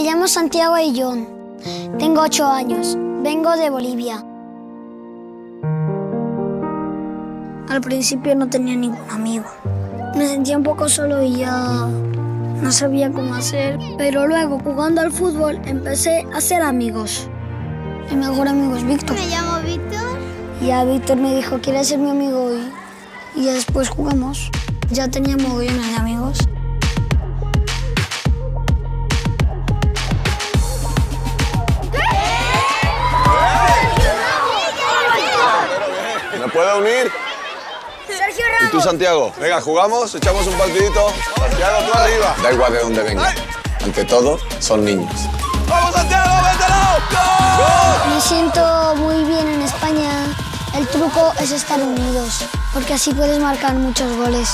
llamo Santiago Ayllón. Tengo ocho años. Vengo de Bolivia. Al principio no tenía ningún amigo. Me sentía un poco solo y ya no sabía cómo hacer. Pero luego, jugando al fútbol, empecé a hacer amigos. Mi mejor amigo es Víctor. Me llamo Víctor. Y a Víctor me dijo, ¿quieres ser mi amigo hoy? Y ya después jugamos. Ya teníamos millones de amigos. ¿Me puedo unir? Sergio ¿Y tú, Santiago? Venga, jugamos, echamos un partidito. Santiago, tú arriba. Da igual de dónde vengan. Ante todo, son niños. ¡Vamos, Santiago, mételo! Me siento muy bien en España. El truco es estar unidos, porque así puedes marcar muchos goles.